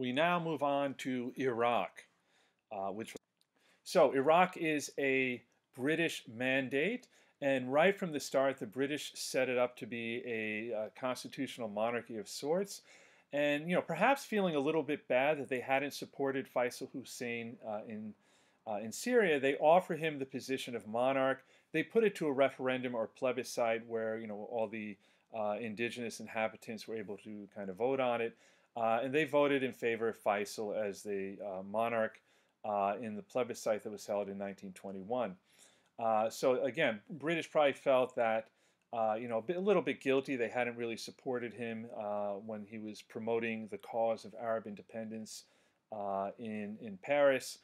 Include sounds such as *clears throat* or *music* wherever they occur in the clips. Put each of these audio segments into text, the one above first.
We now move on to Iraq, uh, which so Iraq is a British mandate, and right from the start, the British set it up to be a, a constitutional monarchy of sorts. And you know, perhaps feeling a little bit bad that they hadn't supported Faisal Hussein uh, in uh, in Syria, they offer him the position of monarch. They put it to a referendum or plebiscite where you know all the uh, indigenous inhabitants were able to kind of vote on it, uh, and they voted in favor of Faisal as the uh, monarch uh, in the plebiscite that was held in 1921. Uh, so again, British probably felt that uh, you know a, little bit guilty. They hadn't really supported him when he was promoting the cause of Arab independence in in Paris.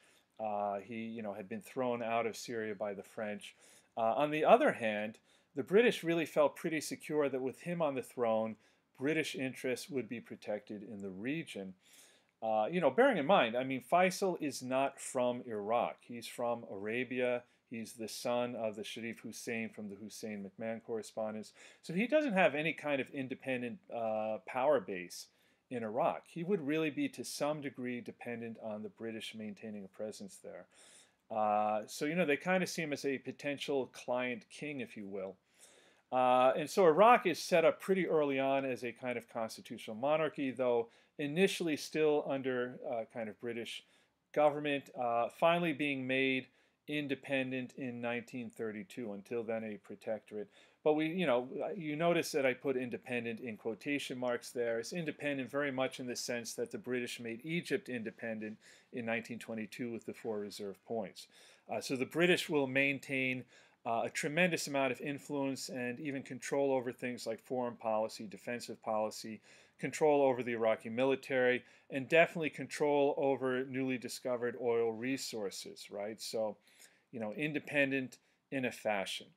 he you know had been thrown out of Syria by the French. on the other hand, the British really felt pretty secure that with him on the throne, British interests would be protected in the region. Uh, you know, bearing in mind, I mean, Faisal is not from Iraq. He's from Arabia. He's the son of the Sharif Hussein from the Hussein McMahon correspondence. So he doesn't have any kind of independent uh, power base in Iraq. He would really be to some degree dependent on the British maintaining a presence there. Uh, so, you know, they kind of see him as a potential client king, if you will. Uh, and so Iraq is set up pretty early on as a kind of constitutional monarchy, though initially still under uh, kind of British government, uh, finally being made independent in 1932, until then a protectorate. But we, you know, you notice that I put independent in quotation marks there. It's independent very much in the sense that the British made Egypt independent in 1922 with the four reserve points. Uh, so the British will maintain uh, a tremendous amount of influence and even control over things like foreign policy, defensive policy, control over the Iraqi military, and definitely control over newly discovered oil resources, right? So, you know, independent in a fashion.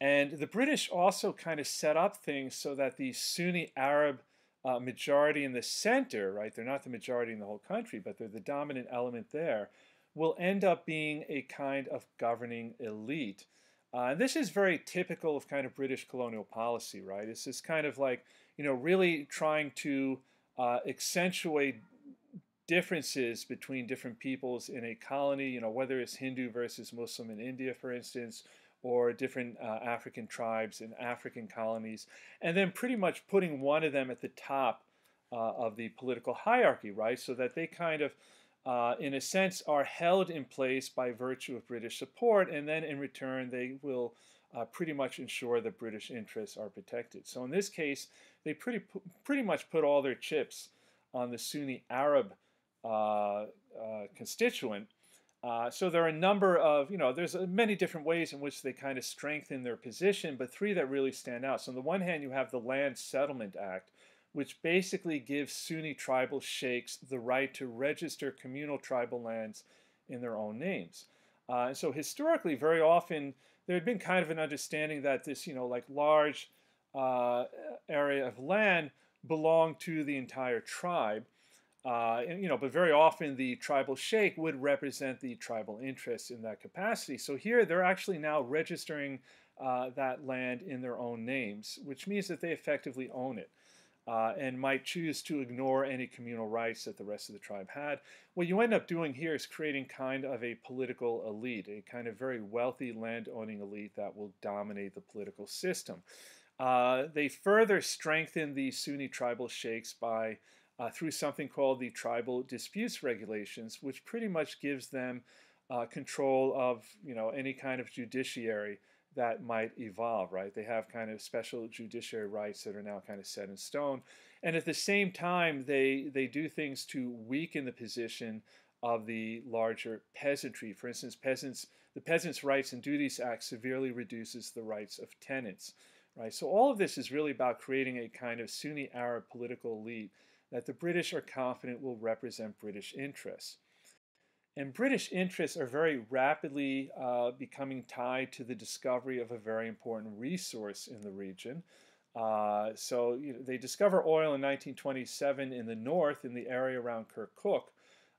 And the British also kind of set up things so that the Sunni Arab uh, majority in the center, right? They're not the majority in the whole country, but they're the dominant element there will end up being a kind of governing elite. Uh, and this is very typical of kind of British colonial policy, right? It's this kind of like, you know, really trying to uh, accentuate differences between different peoples in a colony, you know, whether it's Hindu versus Muslim in India, for instance, or different uh, African tribes in African colonies, and then pretty much putting one of them at the top uh, of the political hierarchy, right? So that they kind of uh, in a sense, are held in place by virtue of British support, and then in return, they will uh, pretty much ensure that British interests are protected. So in this case, they pretty pretty much put all their chips on the Sunni Arab uh, uh constituent. Uh, so there are a number of, you know, there's many different ways in which they kind of strengthen their position, but three that really stand out. So on the one hand, you have the Land Settlement Act, which basically gives Sunni tribal sheikhs the right to register communal tribal lands in their own names. Uh, and so historically, very often, there had been kind of an understanding that this, you know, like large uh, area of land belonged to the entire tribe. Uh, and, you know, but very often the tribal sheikh would represent the tribal interests in that capacity. So here they're actually now registering uh, that land in their own names, which means that they effectively own it uh, and might choose to ignore any communal rights that the rest of the tribe had. What you end up doing here is creating kind of a political elite, a kind of very wealthy land-owning elite that will dominate the political system. Uh, they further strengthen the Sunni tribal sheikhs by uh, through something called the Tribal Disputes Regulations, which pretty much gives them uh, control of you know any kind of judiciary that might evolve, right? They have kind of special judiciary rights that are now kind of set in stone. And at the same time, they, they do things to weaken the position of the larger peasantry. For instance, peasants, the Peasants' Rights and Duties Act severely reduces the rights of tenants, right? So all of this is really about creating a kind of Sunni Arab political elite that the British are confident will represent British interests. And British interests are very rapidly uh, becoming tied to the discovery of a very important resource in the region. Uh, so you know, they discover oil in 1927 in the north, in the area around Kirkuk,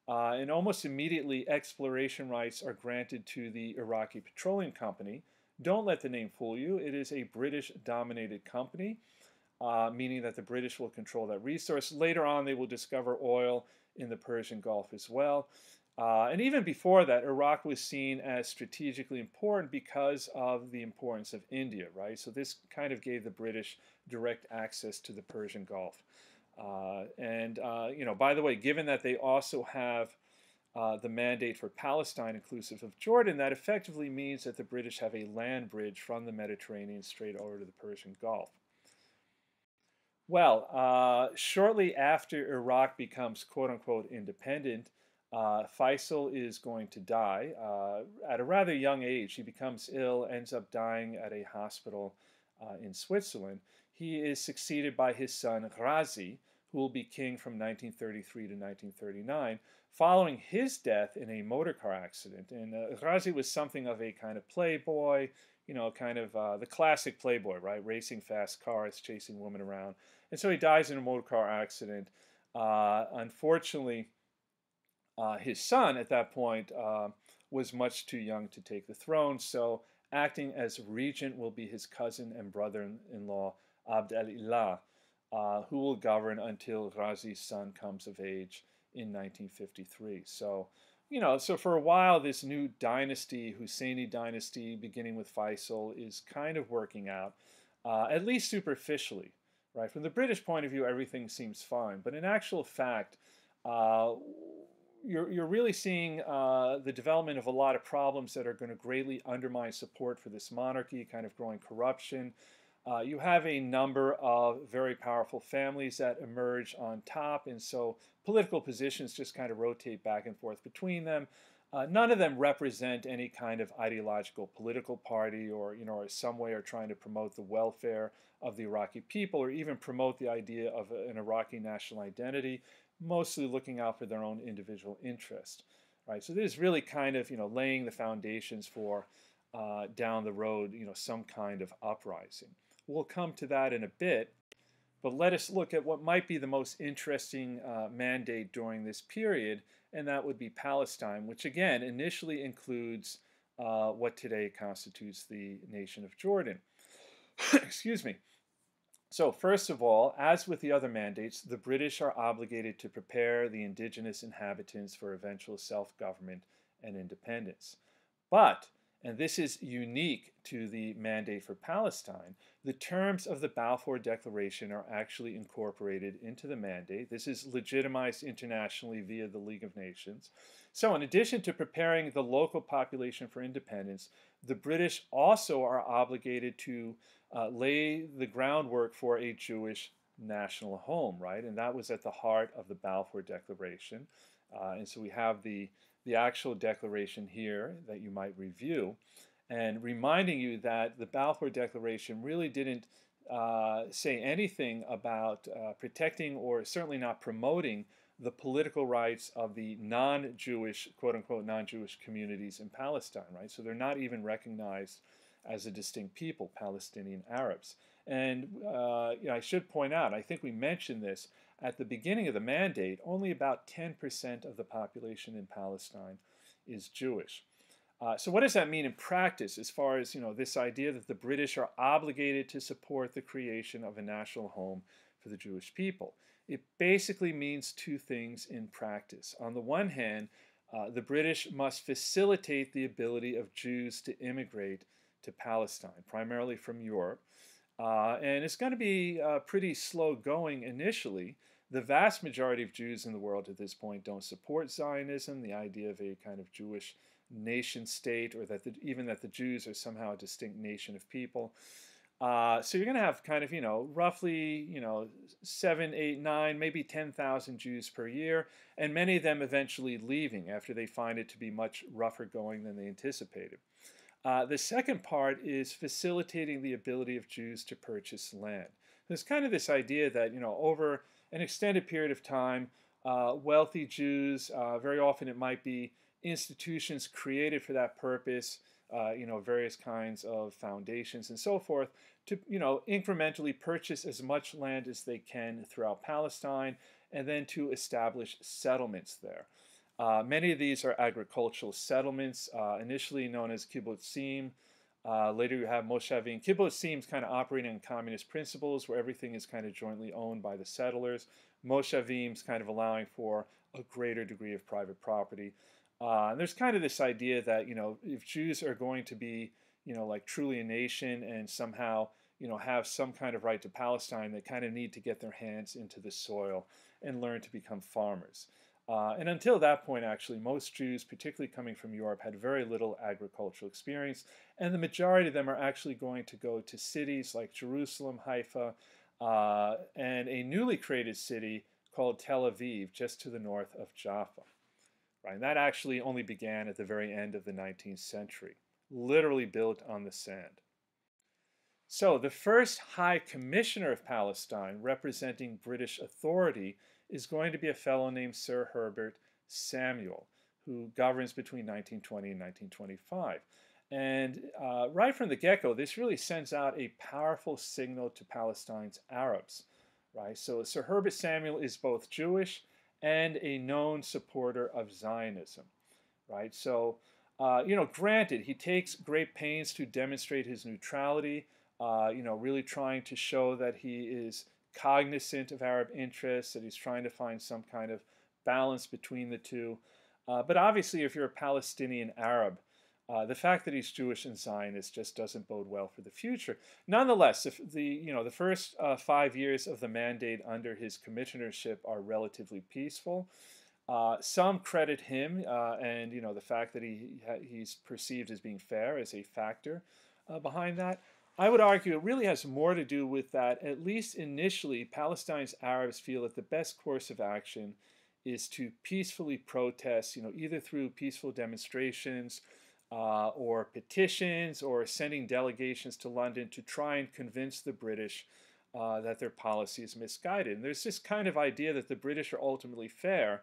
uh, and almost immediately exploration rights are granted to the Iraqi Petroleum Company. Don't let the name fool you. It is a British-dominated company, uh, meaning that the British will control that resource. Later on, they will discover oil in the Persian Gulf as well. Uh, and even before that, Iraq was seen as strategically important because of the importance of India, right? So this kind of gave the British direct access to the Persian Gulf. Uh, and, uh, you know, by the way, given that they also have uh, the mandate for Palestine, inclusive of Jordan, that effectively means that the British have a land bridge from the Mediterranean straight over to the Persian Gulf. Well, uh, shortly after Iraq becomes quote unquote independent, uh, Faisal is going to die uh, at a rather young age. He becomes ill, ends up dying at a hospital uh, in Switzerland. He is succeeded by his son Ghazi, who will be king from 1933 to 1939, following his death in a motor car accident. And uh, was something of a kind of playboy, you know, kind of uh, the classic playboy, right? Racing fast cars, chasing women around. And so he dies in a motor car accident. Uh, unfortunately, uh, his son at that point uh, was much too young to take the throne, so acting as regent will be his cousin and brother-in-law Abd al-Ilah, uh, who will govern until Ghazi's son comes of age in 1953. So, you know, so for a while, this new dynasty, Husseini dynasty, beginning with Faisal, is kind of working out, uh, at least superficially, right? From the British point of view, everything seems fine, but in actual fact, uh, you're, you're really seeing uh, the development of a lot of problems that are going to greatly undermine support for this monarchy, kind of growing corruption. Uh, you have a number of very powerful families that emerge on top, and so political positions just kind of rotate back and forth between them. Uh, none of them represent any kind of ideological political party or, you know, or some way are trying to promote the welfare of the Iraqi people or even promote the idea of an Iraqi national identity mostly looking out for their own individual interest. Right, so this is really kind of you know laying the foundations for uh, down the road you know some kind of uprising. We'll come to that in a bit, but let us look at what might be the most interesting uh, mandate during this period, and that would be Palestine, which again initially includes uh, what today constitutes the nation of Jordan. *clears throat* Excuse me. So first of all, as with the other mandates, the British are obligated to prepare the indigenous inhabitants for eventual self-government and independence. But, and this is unique to the mandate for Palestine, the terms of the Balfour Declaration are actually incorporated into the mandate. This is legitimized internationally via the League of Nations. So in addition to preparing the local population for independence, the British also are obligated to uh, lay the groundwork for a Jewish national home, right? And that was at the heart of the Balfour Declaration. Uh, and so we have the, the actual declaration here that you might review. And reminding you that the Balfour Declaration really didn't uh, say anything about uh, protecting or certainly not promoting the political rights of the non-Jewish, quote-unquote, non-Jewish communities in Palestine, right? So they're not even recognized as a distinct people, Palestinian Arabs. And uh, you know, I should point out, I think we mentioned this, at the beginning of the mandate, only about 10% of the population in Palestine is Jewish. Uh, so what does that mean in practice as far as you know this idea that the British are obligated to support the creation of a national home for the Jewish people? It basically means two things in practice. On the one hand, uh, the British must facilitate the ability of Jews to immigrate to Palestine, primarily from Europe. Uh, and it's going to be uh, pretty slow going initially. The vast majority of Jews in the world at this point don't support Zionism, the idea of a kind of Jewish nation state, or that the, even that the Jews are somehow a distinct nation of people. Uh, so you're going to have kind of, you know, roughly, you know, seven, eight, nine, maybe 10,000 Jews per year, and many of them eventually leaving after they find it to be much rougher going than they anticipated. Uh, the second part is facilitating the ability of Jews to purchase land. There's kind of this idea that, you know, over an extended period of time, uh, wealthy Jews, uh, very often it might be institutions created for that purpose, uh, you know, various kinds of foundations and so forth, to, you know, incrementally purchase as much land as they can throughout Palestine and then to establish settlements there. Uh, many of these are agricultural settlements, uh, initially known as kibbutzim. Uh, later you have moshavim. Kibbutzim is kind of operating on communist principles where everything is kind of jointly owned by the settlers. Moshavim's kind of allowing for a greater degree of private property. Uh, and there's kind of this idea that, you know, if Jews are going to be, you know, like truly a nation and somehow, you know, have some kind of right to Palestine, they kind of need to get their hands into the soil and learn to become farmers. Uh, and until that point, actually, most Jews, particularly coming from Europe, had very little agricultural experience. And the majority of them are actually going to go to cities like Jerusalem, Haifa, uh, and a newly created city called Tel Aviv, just to the north of Jaffa. Right? And that actually only began at the very end of the 19th century, literally built on the sand. So the first High Commissioner of Palestine, representing British authority, is going to be a fellow named Sir Herbert Samuel, who governs between 1920 and 1925. And uh, right from the get-go, this really sends out a powerful signal to Palestine's Arabs, right? So Sir Herbert Samuel is both Jewish and a known supporter of Zionism, right? So, uh, you know, granted, he takes great pains to demonstrate his neutrality, uh, you know, really trying to show that he is cognizant of Arab interests, that he's trying to find some kind of balance between the two. Uh, but obviously, if you're a Palestinian Arab, uh, the fact that he's Jewish and Zionist just doesn't bode well for the future. Nonetheless, if the you know the first uh, five years of the mandate under his commissionership are relatively peaceful. Uh, some credit him uh, and you know the fact that he he's perceived as being fair as a factor uh, behind that. I would argue it really has more to do with that. At least initially, Palestine's Arabs feel that the best course of action is to peacefully protest. You know, either through peaceful demonstrations uh, or petitions or sending delegations to London to try and convince the British uh, that their policy is misguided. And there's this kind of idea that the British are ultimately fair.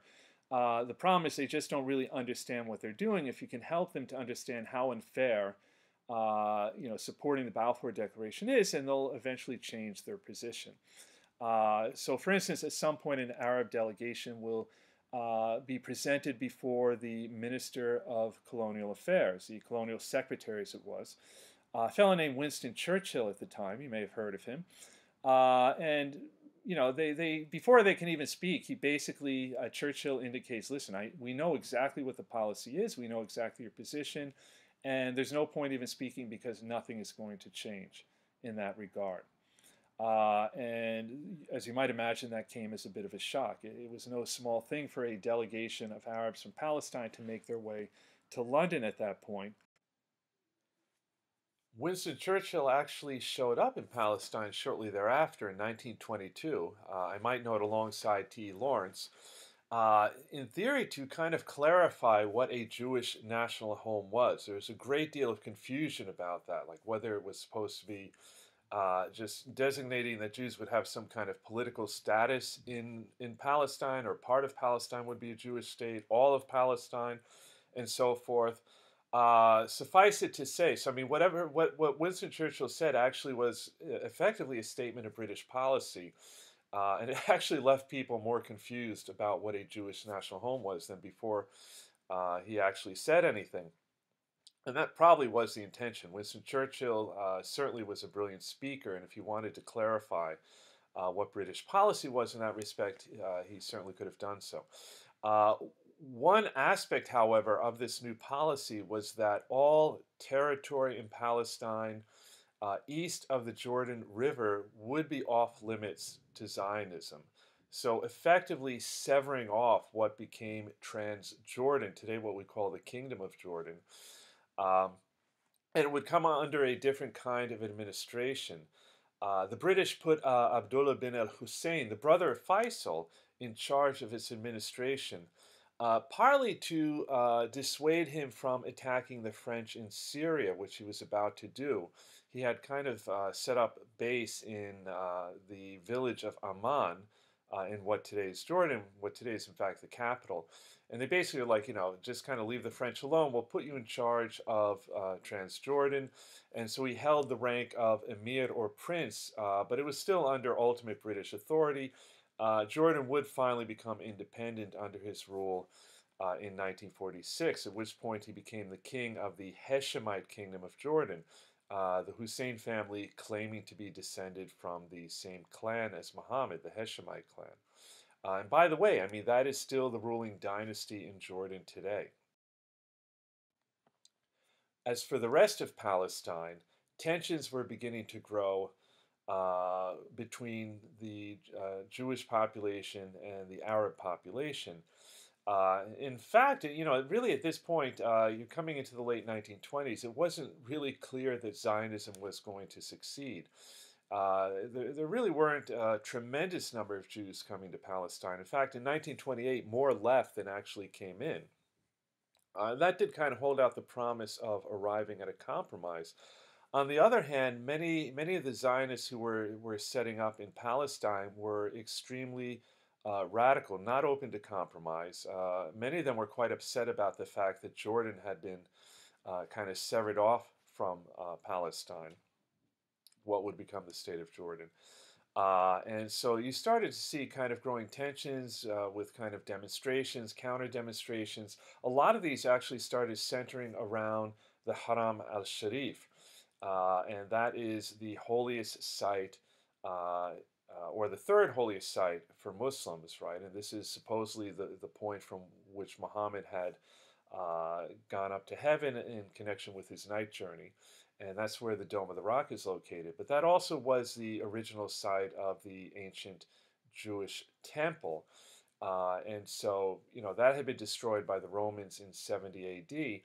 Uh, the problem is they just don't really understand what they're doing. If you can help them to understand how unfair, uh, you know, supporting the Balfour Declaration is, and they'll eventually change their position. Uh, so, for instance, at some point, an Arab delegation will uh, be presented before the Minister of Colonial Affairs, the Colonial Secretary as it was, a fellow named Winston Churchill at the time. You may have heard of him. Uh, and you know, they, they before they can even speak, he basically uh, Churchill indicates, listen, I, we know exactly what the policy is, we know exactly your position, and there's no point even speaking because nothing is going to change in that regard. Uh, and as you might imagine, that came as a bit of a shock. It, it, was no small thing for a delegation of Arabs from Palestine to make their way to London at that point. Winston Churchill actually showed up in Palestine shortly thereafter in 1922. Uh, I might note alongside T. Lawrence. Uh, in theory, to kind of clarify what a Jewish national home was. There was a great deal of confusion about that, like whether it was supposed to be uh, just designating that Jews would have some kind of political status in, in Palestine, or part of Palestine would be a Jewish state, all of Palestine, and so forth. Uh, suffice it to say, so I mean, whatever what, what Winston Churchill said actually was effectively a statement of British policy. Uh, and *laughs* it actually left people more confused about what a Jewish national home was than before uh, he actually said anything. And that probably was the intention. Winston Churchill uh, certainly was a brilliant speaker, and if he wanted to clarify uh, what British policy was in that respect, uh, he certainly could have done so. Uh, one aspect, however, of this new policy was that all territory in Palestine uh, east of the Jordan River would be off limits to Zionism. So, effectively severing off what became Transjordan, today what we call the Kingdom of Jordan. Um, and it would come under a different kind of administration. Uh, the British put uh, Abdullah bin al Hussein, the brother of Faisal, in charge of its administration, uh, partly to uh, dissuade him from attacking the French in Syria, which he was about to do. He had kind of uh, set up base in uh, the village of Amman, in what today is Jordan, what today is in fact the capital. And they basically are like, you know, just kind of leave the French alone. We'll put you in charge of uh, Transjordan. And so he held the rank of emir or prince, uh, but it was still under ultimate British authority. Uh, Jordan would finally become independent under his rule uh, in 1946, at which point he became the king of the Hashemite kingdom of Jordan. Uh, the Hussein family claiming to be descended from the same clan as Muhammad, the Hashemite clan. Uh, and by the way, I mean, that is still the ruling dynasty in Jordan today. As for the rest of Palestine, tensions were beginning to grow uh, between the uh, Jewish population and the Arab population. Uh, in fact, you know, really at this point, uh, you're coming into the late 1920s, it wasn't really clear that Zionism was going to succeed. Uh, there, there, really weren't a tremendous number of Jews coming to Palestine. In fact, in 1928, more left than actually came in. Uh, that did kind of hold out the promise of arriving at a compromise. On the other hand, many many of the Zionists who were, were setting up in Palestine were extremely uh, radical, not open to compromise. Uh, many of them were quite upset about the fact that Jordan had been uh, kind of severed off from uh, Palestine, what would become the state of Jordan. Uh, and so you started to see kind of growing tensions uh, with kind of demonstrations, counter demonstrations. A lot of these actually started centering around the Haram al Sharif, and that is the holiest site, uh, uh, or the third holiest site for Muslims, right? And this is supposedly the, the point from which Muhammad had uh, gone up to heaven in connection with his night journey. And that's where the Dome of the Rock is located. But that also was the original site of the ancient Jewish temple. Uh, and so, you know, that had been destroyed by the Romans in 70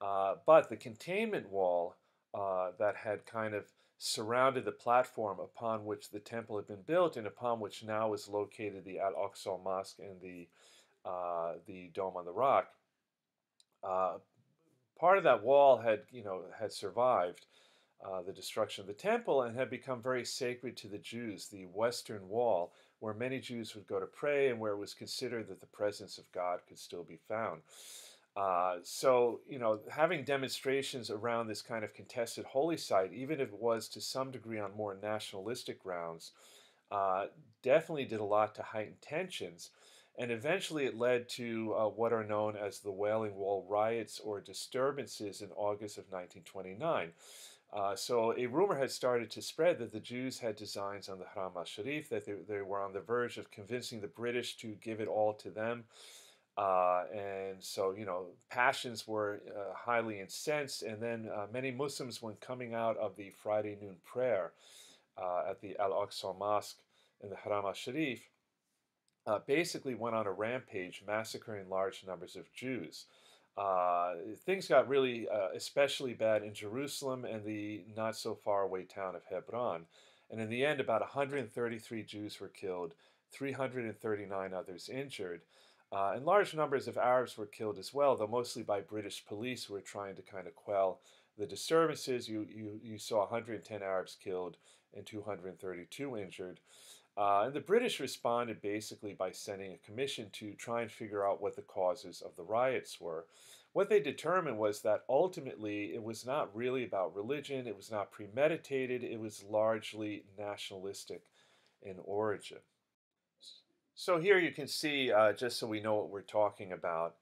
AD. Uh, but the containment wall uh, that had kind of surrounded the platform upon which the temple had been built and upon which now is located the Al Aqsa Mosque and the, uh, the Dome on the Rock. Uh, part of that wall had, you know, had survived uh, the destruction of the temple and had become very sacred to the Jews, the Western Wall, where many Jews would go to pray and where it was considered that the presence of God could still be found. Uh, so, you know, having demonstrations around this kind of contested holy site, even if it was to some degree on more nationalistic grounds, uh, definitely did a lot to heighten tensions. And eventually it led to uh, what are known as the Wailing Wall riots or disturbances in August of 1929. Uh, so a rumor had started to spread that the Jews had designs on the Haram al-Sharif, that they, they, were on the verge of convincing the British to give it all to them. Uh, and so, you know, passions were uh, highly incensed. And then uh, many Muslims, when coming out of the Friday noon prayer uh, at the Al Aqsa Mosque in the Haram al Sharif, uh, basically went on a rampage, massacring large numbers of Jews. Uh, things got really especially bad in Jerusalem and the not so far away town of Hebron. And in the end, about 133 Jews were killed, 339 others injured. Uh, and large numbers of Arabs were killed as well, though mostly by British police who were trying to kind of quell the disturbances. You, you, you saw 110 Arabs killed and 232 injured. Uh, and the British responded basically by sending a commission to try and figure out what the causes of the riots were. What they determined was that ultimately it was not really about religion, it was not premeditated, it was largely nationalistic in origin. So here you can see, uh, just so we know what we're talking about,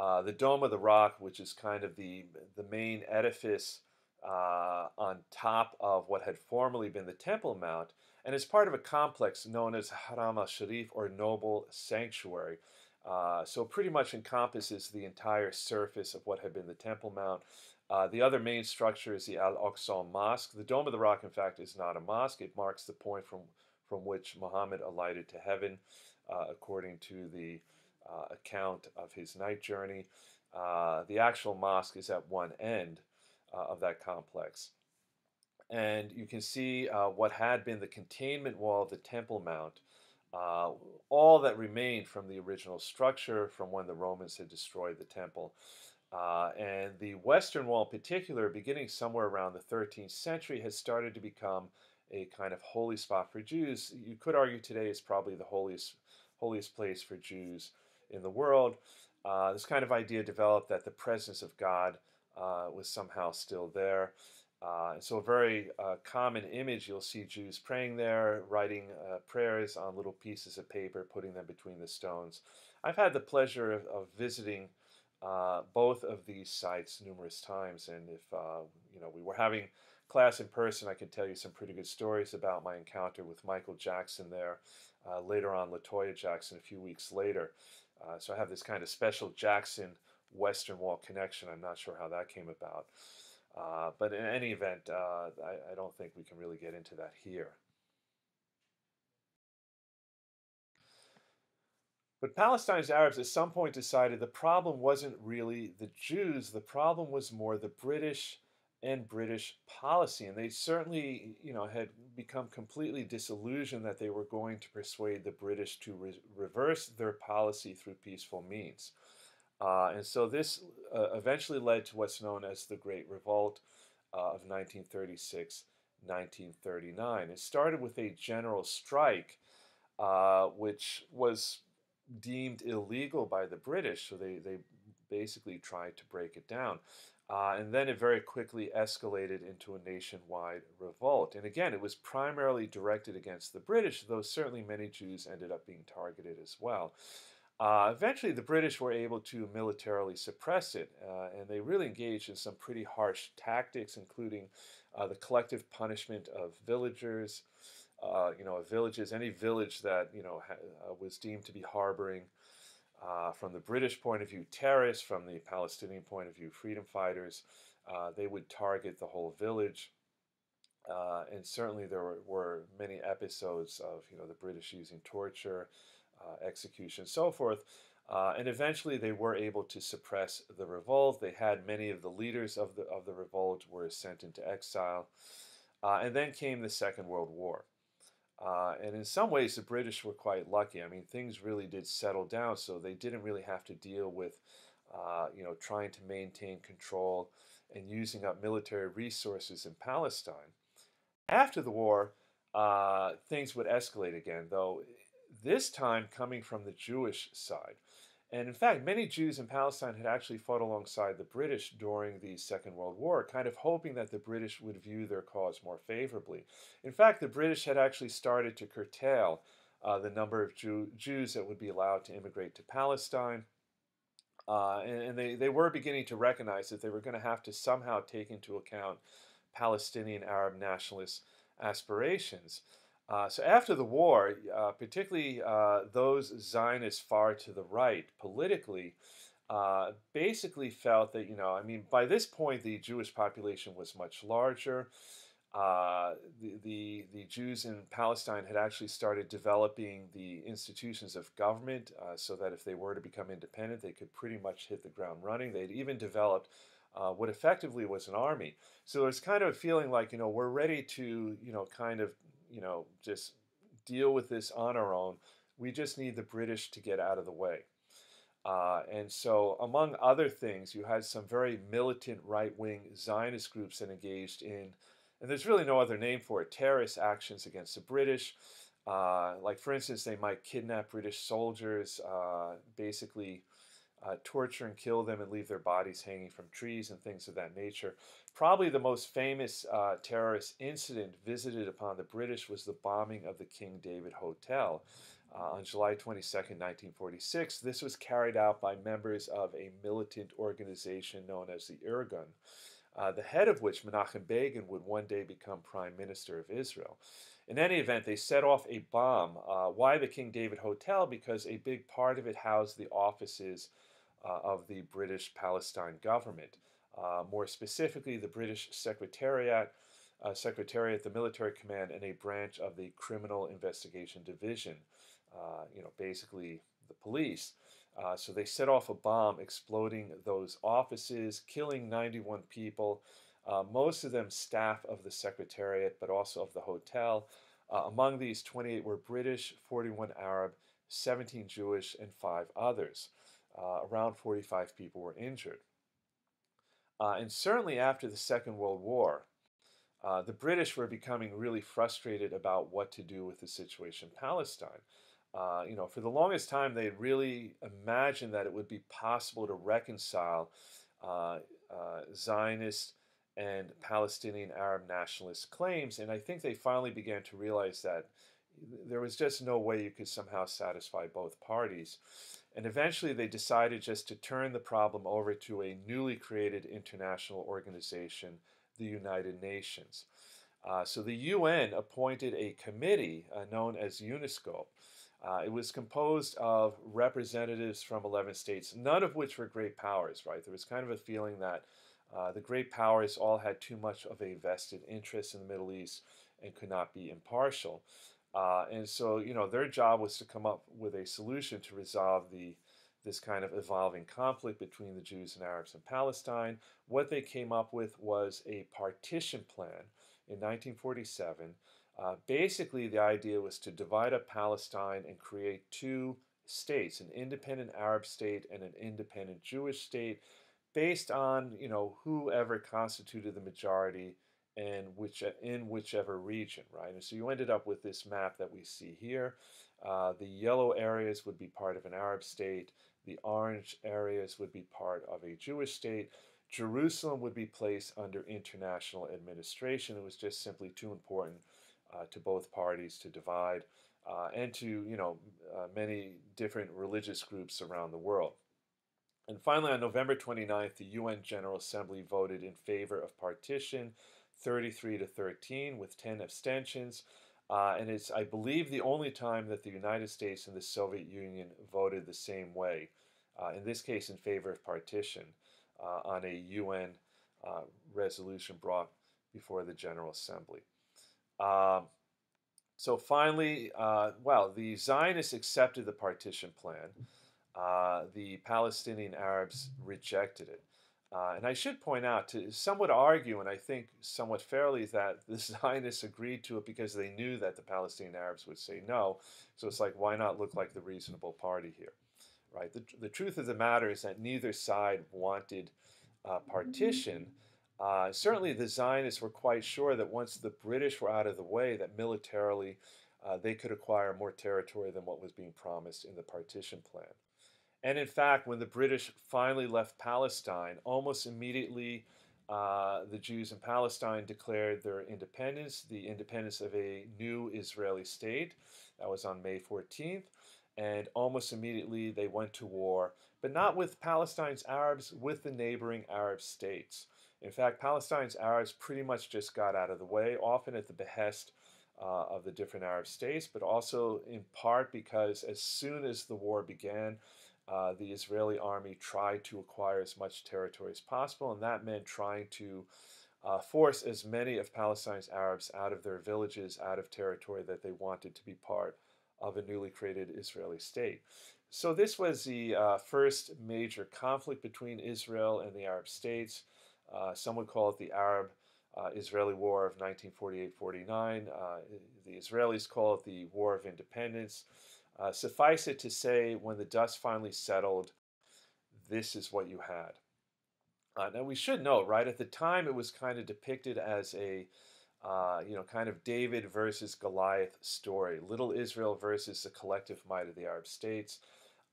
uh, the Dome of the Rock, which is kind of the, the main edifice uh, on top of what had formerly been the Temple Mount, and is part of a complex known as Haram al-Sharif, or Noble Sanctuary. Uh, so pretty much encompasses the entire surface of what had been the Temple Mount. Uh, the other main structure is the Al-Aqsa Mosque. The Dome of the Rock, in fact, is not a mosque. It marks the point from, from which Muhammad alighted to heaven uh, according to the uh, account of his night journey. Uh, the actual mosque is at one end uh, of that complex. And you can see what had been the containment wall of the Temple Mount, all that remained from the original structure from when the Romans had destroyed the temple. Uh, and the Western Wall, in particular, beginning somewhere around the 13th century, has started to become a kind of holy spot for Jews. You could argue today is probably the holiest holiest place for Jews in the world. Uh, this kind of idea developed that the presence of God uh, was somehow still there. Uh, so a very uh, common image, you'll see Jews praying there, writing uh, prayers on little pieces of paper, putting them between the stones. I've had the pleasure of, of visiting uh, both of these sites numerous times, and if you know we were having class in person, I could tell you some pretty good stories about my encounter with Michael Jackson there uh, later on La Toya Jackson a few weeks later. Uh, so I have this kind of special Jackson Western Wall connection. I'm not sure how that came about. Uh, but in any event, uh, I, I don't think we can really get into that here. But Palestine's Arabs at some point decided the problem wasn't really the Jews, the problem was more the British and British policy. And they certainly, you know, had become completely disillusioned that they were going to persuade the British to re reverse their policy through peaceful means. Uh, and so this uh, eventually led to what's known as the Great Revolt uh, of 1936 1939. It started with a general strike, uh, which was deemed illegal by the British, so they, they basically tried to break it down. Uh, and then it very quickly escalated into a nationwide revolt. And again, it was primarily directed against the British, though certainly many Jews ended up being targeted as well. Uh, eventually, the British were able to militarily suppress it, uh, and they really engaged in some pretty harsh tactics, including uh, the collective punishment of villagers. Uh, you know, villages, any village that you know uh, was deemed to be harboring uh, from the British point of view, terrorists, from the Palestinian point of view, freedom fighters. Uh, they would target the whole village. Uh, and certainly there were, were, many episodes of you know the British using torture, uh, execution, so forth. Uh, and eventually they were able to suppress the revolt. They had many of the leaders of the of the revolt were sent into exile. and then came the Second World War. Uh, and in some ways, the British were quite lucky. I mean, things really did settle down, so they didn't really have to deal with, uh, you know, trying to maintain control and using up military resources in Palestine. After the war, uh, things would escalate again, though this time coming from the Jewish side. And in fact, many Jews in Palestine had actually fought alongside the British during the Second World War, kind of hoping that the British would view their cause more favorably. In fact, the British had actually started to curtail uh, the number of Jew Jews that would be allowed to immigrate to Palestine. Uh, and, and they, they were beginning to recognize that they were going to have to somehow take into account Palestinian Arab nationalist aspirations. Uh, so after the war, uh, particularly uh, those Zionists far to the right politically, uh, basically felt that, you know, I mean, by this point, the Jewish population was much larger. Uh, the, the, the, Jews in Palestine had actually started developing the institutions of government uh, so that if they were to become independent, they could pretty much hit the ground running. They'd even developed what effectively was an army. So was kind of a feeling like, you know, we're ready to, you know, kind of you know, just deal with this on our own. We just need the British to get out of the way. Uh, and so, among other things, you had some very militant right wing Zionist groups that engaged in, and there's really no other name for it, terrorist actions against the British. Uh, like, for instance, they might kidnap British soldiers, uh, basically uh, torture and kill them and leave their bodies hanging from trees and things of that nature. Probably the most famous uh, terrorist incident visited upon the British was the bombing of the King David Hotel. Uh, on July 22, 1946. This was carried out by members of a militant organization known as the Irgun, uh, the head of which, Menachem Begin, would one day become Prime Minister of Israel. In any event, they set off a bomb. Uh, why the King David Hotel? Because a big part of it housed the offices uh, of the British Palestine government. Uh, more specifically, the British Secretariat, uh, Secretariat, the Military Command, and a branch of the Criminal Investigation Division. Uh, you know, basically the police. Uh, so they set off a bomb, exploding those offices, killing 91 people. Uh, most of them staff of the Secretariat, but also of the hotel. among these, 28 were British, 41 Arab, 17 Jewish, and five others uh, around 45 people were injured. Uh, and certainly after the Second World War, uh, the British were becoming really frustrated about what to do with the situation in Palestine. Uh, you know, for the longest time, they really imagined that it would be possible to reconcile uh, uh, Zionist and Palestinian Arab nationalist claims, and I think they finally began to realize that there was just no way you could somehow satisfy both parties. And eventually they decided just to turn the problem over to a newly created international organization, the United Nations. Uh, so the UN appointed a committee uh, known as UNSCOP. Uh, it was composed of representatives from 11 states, none of which were great powers, right? There was kind of a feeling that uh, the great powers all had too much of a vested interest in the Middle East and could not be impartial. Uh, and so, you know, their job was to come up with a solution to resolve the this kind of evolving conflict between the Jews and Arabs in Palestine. What they came up with was a partition plan in 1947. Uh, basically, the idea was to divide up Palestine and create two states, an independent Arab state and an independent Jewish state, based on you know whoever constituted the majority and which in whichever region, right? And so you ended up with this map that we see here. Uh, the yellow areas would be part of an Arab state. The orange areas would be part of a Jewish state. Jerusalem would be placed under international administration. It was just simply too important uh, to both parties to divide uh, and to you know uh, many different religious groups around the world. And finally, on November 29th, the UN General Assembly voted in favor of partition 33 to 13 with 10 abstentions. Uh, and it's, I believe, the only time that the United States and the Soviet Union voted the same way, uh, in this case in favor of partition, uh, on a UN uh, resolution brought before the General Assembly. Um, so finally, uh, well, the Zionists accepted the partition plan. Uh, the Palestinian Arabs rejected it. Uh, and I should point out, to would argue, and I think somewhat fairly, that the *laughs* Zionists agreed to it because they knew that the Palestinian Arabs would say no. So it's like, why not look like the reasonable party here, right? The, the truth of the matter is that neither side wanted uh, partition. Uh, certainly, the Zionists were quite sure that once the British were out of the way, that militarily uh, they could acquire more territory than what was being promised in the partition plan. And in fact, when the British finally left Palestine, almost immediately uh, the Jews in Palestine declared their independence, the independence of a new Israeli state. That was on May 14th. And almost immediately they went to war, but not with Palestine's Arabs, with the neighboring Arab states. In fact, Palestine's Arabs pretty much just got out of the way, often at the behest uh, of the different Arab states, but also in part because as soon as the war began, uh, the Israeli army tried to acquire as much territory as possible, and that meant trying to uh, force as many of Palestine's Arabs out of their villages, out of territory that they wanted to be part of a newly created Israeli state. So, this was the uh, first major conflict between Israel and the Arab states. Uh, some would call it the Arab uh, Israeli War of 1948 49. Uh, the Israelis call it the War of Independence. Uh, suffice it to say, when the dust finally settled, this is what you had. Uh, now we should note, right at the time, it was kind of depicted as a, uh, you know, kind of David versus Goliath story, little Israel versus the collective might of the Arab states.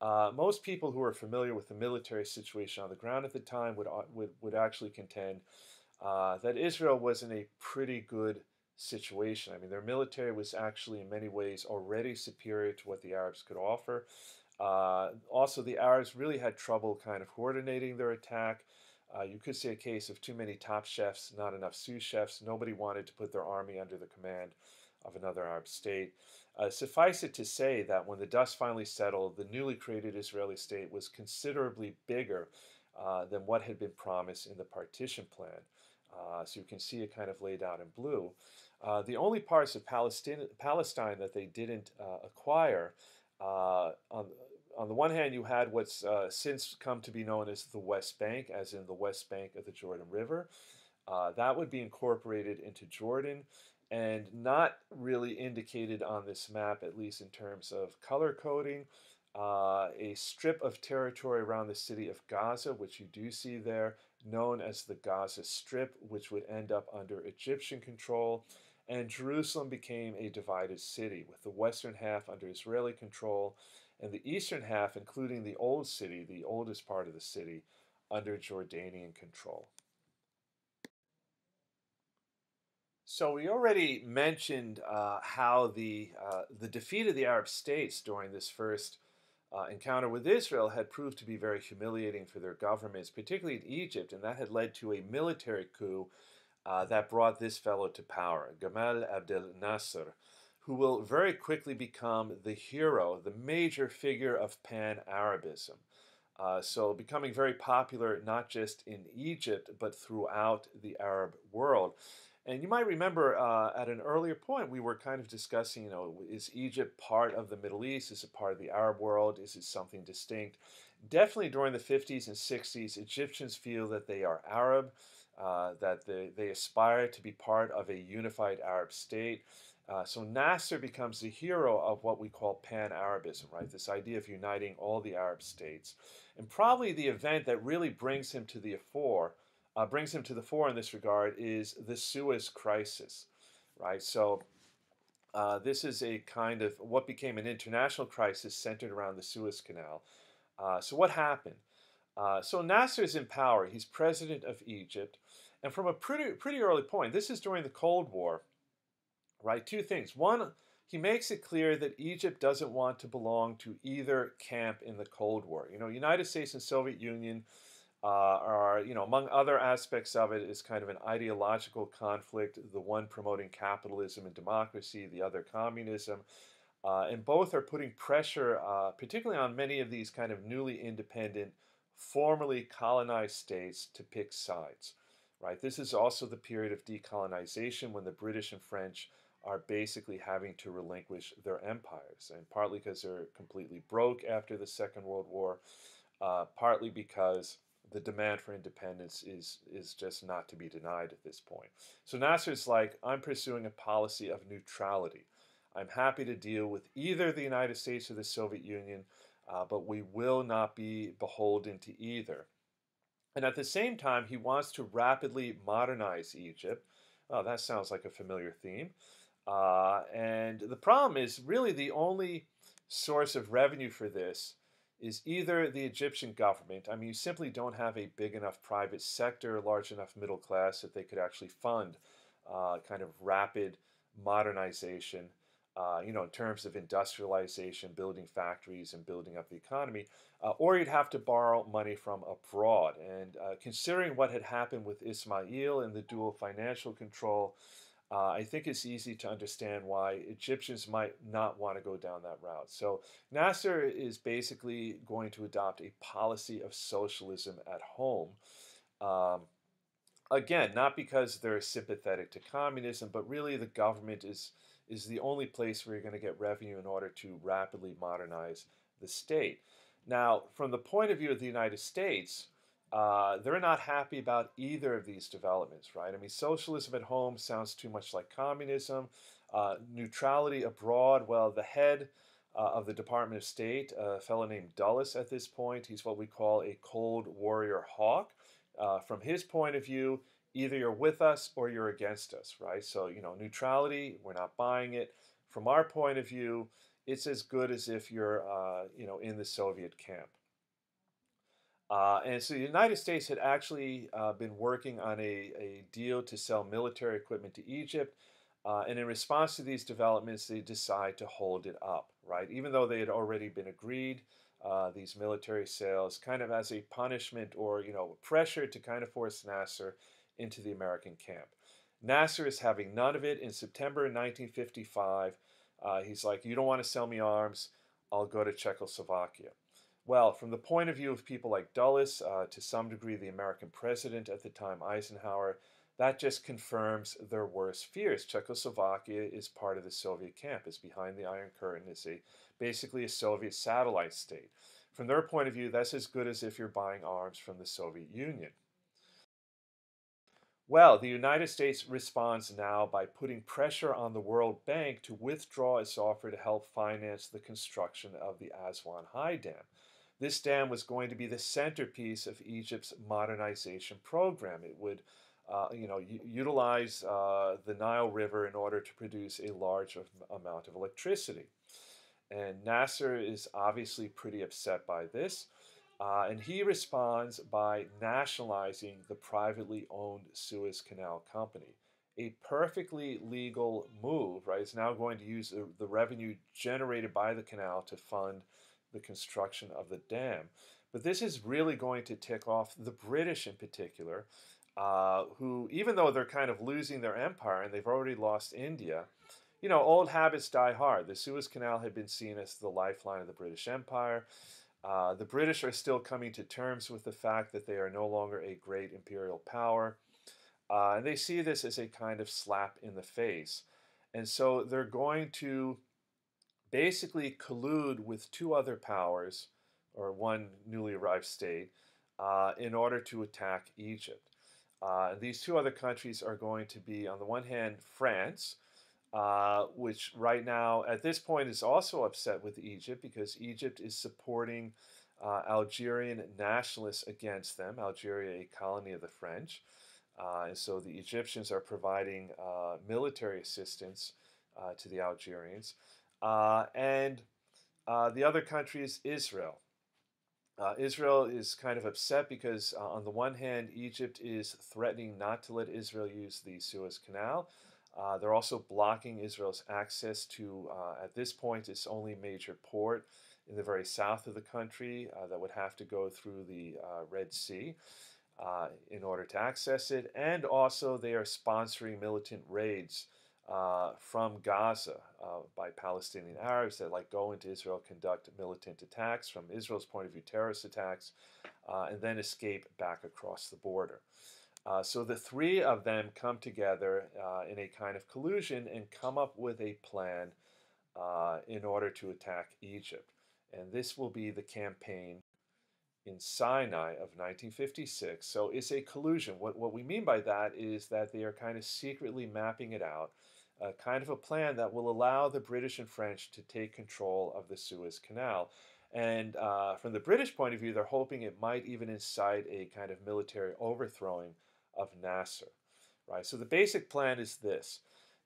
Uh, most people who are familiar with the military situation on the ground at the time would uh, would, would actually contend uh, that Israel was in a pretty good situation. I mean, their military was actually in many ways already superior to what the Arabs could offer. Uh, also, the Arabs really had trouble kind of coordinating their attack. Uh, you could see a case of too many top chefs, not enough sous chefs. Nobody wanted to put their army under the command of another Arab state. Uh, suffice it to say that when the dust finally settled, the newly created Israeli state was considerably bigger uh, than what had been promised in the partition plan. Uh, so you can see it kind of laid out in blue. Uh, the only parts of Palestine, Palestine that they didn't uh, acquire, uh, on, on the one hand, you had what's uh, since come to be known as the West Bank, as in the West Bank of the Jordan River. Uh, that would be incorporated into Jordan and not really indicated on this map, at least in terms of color coding. Uh, a strip of territory around the city of Gaza, which you do see there, known as the Gaza Strip, which would end up under Egyptian control. And Jerusalem became a divided city, with the western half under Israeli control and the eastern half, including the old city, the oldest part of the city, under Jordanian control. So we already mentioned uh, how the uh, the defeat of the Arab states during this first uh, encounter with Israel had proved to be very humiliating for their governments, particularly in Egypt, and that had led to a military coup uh, that brought this fellow to power, Gamal Abdel Nasser, who will very quickly become the hero, the major figure of Pan Arabism. Uh, so, becoming very popular not just in Egypt, but throughout the Arab world. And you might remember uh, at an earlier point, we were kind of discussing, you know, is Egypt part of the Middle East? Is it part of the Arab world? Is it something distinct? Definitely during the 50s and 60s, Egyptians feel that they are Arab, uh, that they, they aspire to be part of a unified Arab state. Uh, so Nasser becomes the hero of what we call pan-Arabism, right? This idea of uniting all the Arab states. And probably the event that really brings him to the fore, uh, brings him to the fore in this regard is the Suez Crisis, right? So uh, this is a kind of what became an international crisis centered around the Suez Canal. Uh, so what happened? Uh, so Nasser is in power. He's president of Egypt. And from a pretty, pretty early point, this is during the Cold War, right? Two things. One, he makes it clear that Egypt doesn't want to belong to either camp in the Cold War. You know, United States and Soviet Union uh, are, you know, among other aspects of it, is kind of an ideological conflict. The one promoting capitalism and democracy, the other communism. Uh, and both are putting pressure, uh, particularly on many of these kind of newly independent, formerly colonized states, to pick sides. Right. This is also the period of decolonization when the British and French are basically having to relinquish their empires, and partly because they're completely broke after the Second World War, uh, partly because the demand for independence is is just not to be denied at this point. So Nasser's like, I'm pursuing a policy of neutrality. I'm happy to deal with either the United States or the Soviet Union, uh, but we will not be beholden to either. And at the same time, he wants to rapidly modernize Egypt. Oh, that sounds like a familiar theme. Uh, and the problem is really the only source of revenue for this is either the Egyptian government. I mean, you simply don't have a big enough private sector, large enough middle class that they could actually fund uh, kind of rapid modernization. Uh, you know, in terms of industrialization, building factories and building up the economy, uh, or you'd have to borrow money from abroad. And uh, considering what had happened with Ismail and the dual financial control, uh, I think it's easy to understand why Egyptians might not want to go down that route. So Nasser is basically going to adopt a policy of socialism at home. Um, again, not because they're sympathetic to communism, but really the government is is the only place where you're going to get revenue in order to rapidly modernize the state. Now, from the point of view of the United States, uh, they're not happy about either of these developments, right? I mean, socialism at home sounds too much like communism. Uh, neutrality abroad, well, the head uh, of the Department of State, a fellow named Dulles at this point, he's what we call a cold warrior hawk. Uh, from his point of view, either you're with us or you're against us, right? So, you know, neutrality, we're not buying it. From our point of view, it's as good as if you're, uh, you know, in the Soviet camp. Uh, and so the United States had actually uh, been working on a, a deal to sell military equipment to Egypt. Uh, and in response to these developments, they decide to hold it up, right? Even though they had already been agreed, uh, these military sales, kind of as a punishment or, you know, pressure to kind of force Nasser into the American camp. Nasser is having none of it. In September 1955, uh, he's like, you don't want to sell me arms, I'll go to Czechoslovakia. Well, from the point of view of people like Dulles, uh, to some degree the American president at the time, Eisenhower, that just confirms their worst fears. Czechoslovakia is part of the Soviet camp, is behind the Iron Curtain, is a, basically a Soviet satellite state. From their point of view, that's as good as if you're buying arms from the Soviet Union. Well, the United States responds now by putting pressure on the World Bank to withdraw its offer to help finance the construction of the Aswan High Dam. This dam was going to be the centerpiece of Egypt's modernization program. It would uh, you know, utilize uh, the Nile River in order to produce a large amount of electricity. And Nasser is obviously pretty upset by this. Uh, and he responds by nationalizing the privately owned Suez Canal Company. A perfectly legal move, right? It's now going to use the, the revenue generated by the canal to fund the construction of the dam. But this is really going to tick off the British in particular, uh, who, even though they're kind of losing their empire and they've already lost India, you know, old habits die hard. The Suez Canal had been seen as the lifeline of the British Empire. Uh, the British are still coming to terms with the fact that they are no longer a great imperial power. Uh, and they see this as a kind of slap in the face. And so they're going to basically collude with two other powers, or one newly arrived state, uh, in order to attack Egypt. Uh, these two other countries are going to be, on the one hand, France, uh, which right now, at this point, is also upset with Egypt because Egypt is supporting uh, Algerian nationalists against them, Algeria, a colony of the French. Uh, and so the Egyptians are providing uh, military assistance uh, to the Algerians. Uh, and the other country is Israel. Israel is kind of upset because, on the one hand, Egypt is threatening not to let Israel use the Suez Canal. Uh, they're also blocking Israel's access to, uh, at this point, its only major port in the very south of the country uh, that would have to go through the Red Sea. Uh, in order to access it, and also they are sponsoring militant raids uh, from Gaza uh, by Palestinian Arabs that like go into Israel, conduct militant attacks from Israel's point of view, terrorist attacks, uh, and then escape back across the border. Uh, so the three of them come together uh, in a kind of collusion and come up with a plan in order to attack Egypt. And this will be the campaign in Sinai of 1956. So it's a collusion. What, what we mean by that is that they are kind of secretly mapping it out, uh, kind of a plan that will allow the British and French to take control of the Suez Canal. And uh, from the British point of view, they're hoping it might even incite a kind of military overthrowing of Nasser. Right? So the basic plan is this.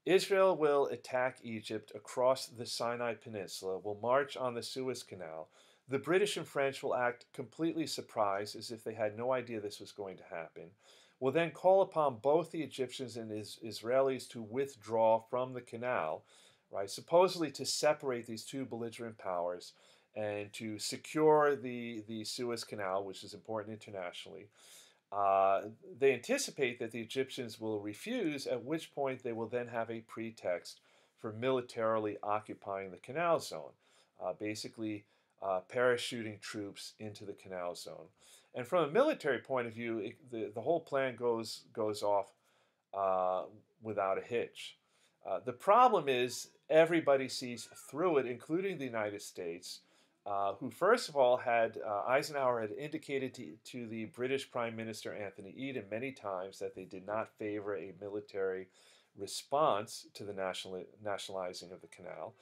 Israel will attack Egypt across the Sinai Peninsula, will march on the Suez Canal, the British and French will act completely surprised, as if they had no idea this was going to happen. Will then call upon both the Egyptians and is Israelis to withdraw from the canal, right? Supposedly to separate these two belligerent powers and to secure the, the Suez Canal, which is important internationally. Uh, they anticipate that the Egyptians will refuse, at which point they will then have a pretext for militarily occupying the canal zone. Uh, basically, uh, parachuting troops into the canal zone. And from a military point of view, it, the, the whole plan goes, goes off uh, without a hitch. Uh, the problem is everybody sees through it, including the United States, uh, who first of all had uh, Eisenhower had indicated to, to the British Prime Minister Anthony Eden many times that they did not favor a military response to the national, nationalizing of the canal.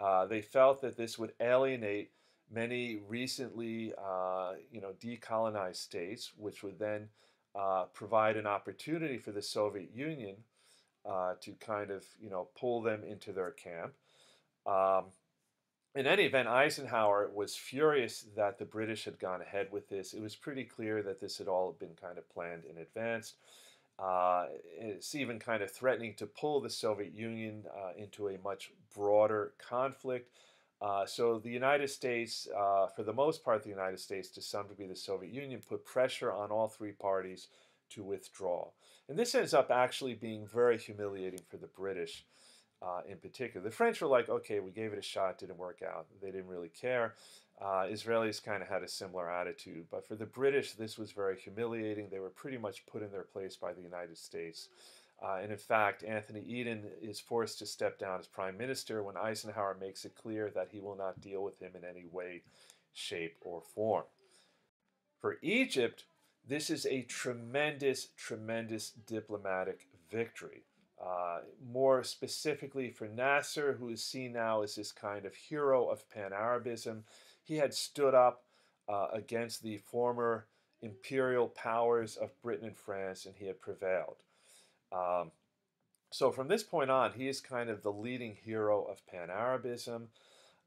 Uh, they felt that this would alienate many recently, uh, you know, decolonized states, which would then uh, provide an opportunity for the Soviet Union uh, to kind of, you know, pull them into their camp. Um, in any event, Eisenhower was furious that the British had gone ahead with this. It was pretty clear that this had all been kind of planned in advance. Uh, it's even kind of threatening to pull the Soviet Union uh, into a much broader conflict. Uh, so the United States, uh, for the most part, the United States, to some degree, the Soviet Union, put pressure on all three parties to withdraw. And this ends up actually being very humiliating for the British uh, in particular. The French were like, okay, we gave it a shot, didn't work out. They didn't really care. Uh, Israelis kind of had a similar attitude. But for the British, this was very humiliating. They were pretty much put in their place by the United States. Uh, and in fact, Anthony Eden is forced to step down as prime minister when Eisenhower makes it clear that he will not deal with him in any way, shape, or form. For Egypt, this is a tremendous, tremendous diplomatic victory. Uh, more specifically for Nasser, who is seen now as this kind of hero of pan Arabism, he had stood up uh, against the former imperial powers of Britain and France and he had prevailed. Um, so from this point on, he is kind of the leading hero of Pan-Arabism.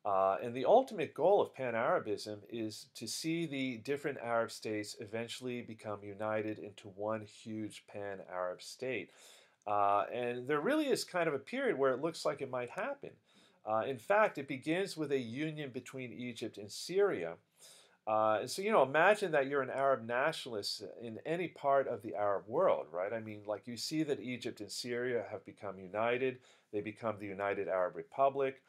Uh, and the ultimate goal of Pan-Arabism is to see the different Arab states eventually become united into one huge Pan-Arab state. Uh, and there really is kind of a period where it looks like it might happen. Uh, in fact, it begins with a union between Egypt and Syria. Uh, so, you know, imagine that you're an Arab nationalist in any part of the Arab world, right? I mean, like you see that Egypt and Syria have become united. they become the United Arab Republic.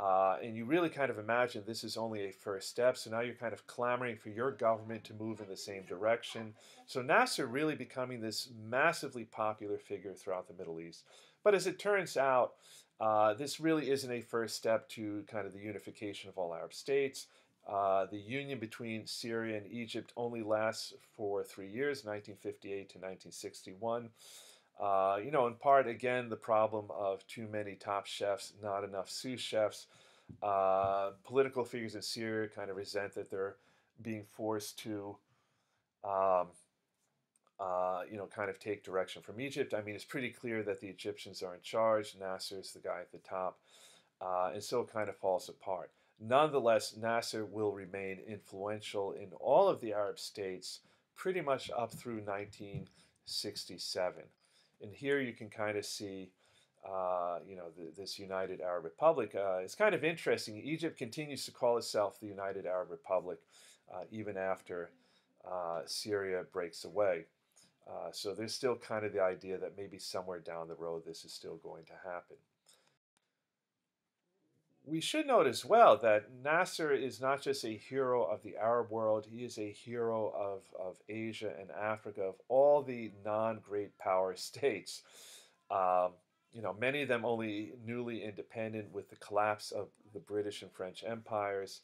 Uh, and you really kind of imagine this is only a first step. So now you're kind of clamoring for your government to move in the same direction. So Nasser really becoming this massively popular figure throughout the Middle East. But as it turns out, uh, this really isn't a first step to kind of the unification of all Arab states. Uh, the union between Syria and Egypt only lasts for three years, 1958 to 1961. Uh, you know, in part, again, the problem of too many top chefs, not enough sous chefs. Uh, political figures in Syria kind of resent that they're being forced to, um, uh, you know, kind of take direction from Egypt. I mean, it's pretty clear that the Egyptians are in charge. Nasser is the guy at the top. Uh, and so it kind of falls apart. Nonetheless, Nasser will remain influential in all of the Arab states pretty much up through 1967. And here you can kind of see, uh, you know, the, this United Arab Republic. Uh, it's kind of interesting. Egypt continues to call itself the United Arab Republic uh, even after uh, Syria breaks away. Uh, so there's still kind of the idea that maybe somewhere down the road this is still going to happen. We should note as well that Nasser is not just a hero of the Arab world, he is a hero of, of Asia and Africa, of all the non great power *laughs* states. Um, you know, many of them only newly independent with the collapse of the British and French empires.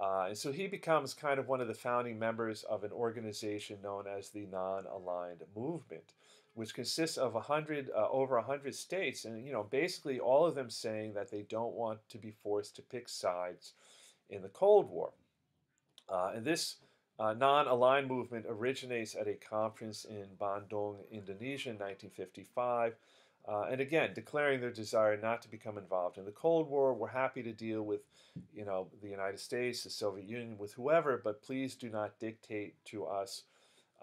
Uh, and so he becomes kind of one of the founding members of an organization known as the Non Aligned Movement which consists of 100 uh, over 100 states and you know basically all of them saying that they don't want to be forced to pick sides in the cold war. Uh, and this uh, non-aligned movement originates at a conference in bandung indonesia in 1955 uh, and again declaring their desire not to become involved in the cold war. We're happy to deal with you know the united states the soviet union with whoever but please do not dictate to us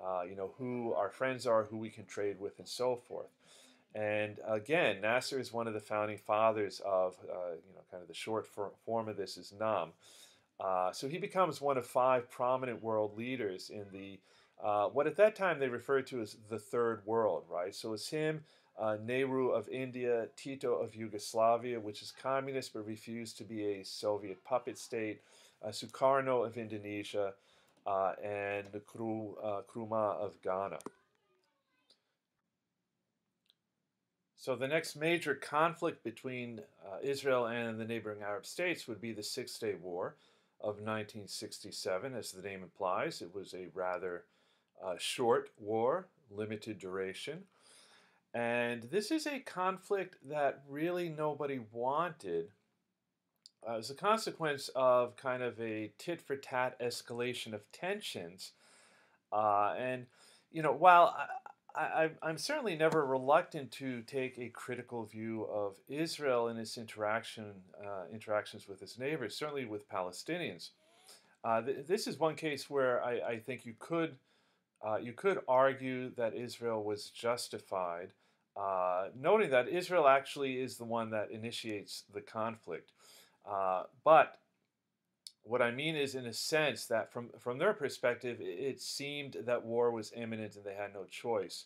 uh, you know, who our friends are, who we can trade with, and so forth. And again, Nasser is one of the founding fathers of, uh, you know, kind of the short form of this is NAM. Uh, so he becomes one of five prominent world leaders in the, uh, what at that time they referred to as the third world, right? So it's him, uh, Nehru of India, Tito of Yugoslavia, which is communist but refused to be a Soviet puppet state, uh, Sukarno of Indonesia, uh, and Nkrumah uh, of Ghana. So the next major conflict between uh, Israel and the neighboring Arab states would be the Six Day War of 1967. As the name implies, it was a rather uh, short war, limited duration. And this is a conflict that really nobody wanted uh, as a consequence of kind of a tit for tat escalation of tensions. Uh, and, you know, while I, am certainly never reluctant to take a critical view of Israel and its interaction uh, interactions with its neighbors, certainly with Palestinians. Uh, th- this is one case where I, I think you could uh, you could argue that Israel was justified, uh, noting that Israel actually is the one that initiates the conflict. Uh, but what I mean is, in a sense, that from, from their perspective, it seemed that war was imminent and they had no choice.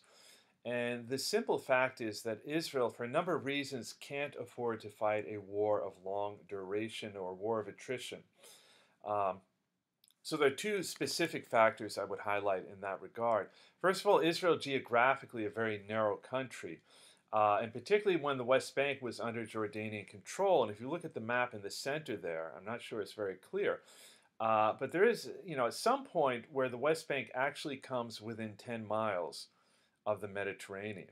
And the simple fact is that Israel, for a number of reasons, can't afford to fight a war of long duration or war of attrition. Um, so there are two specific factors I would highlight in that regard. First of all, Israel geographically a very narrow country. Uh, and particularly when the West Bank was under Jordanian control. And if you look at the map in the center there, I'm not sure it's very clear. Uh, but there is, you know, at some point where the West Bank actually comes within 10 miles of the Mediterranean.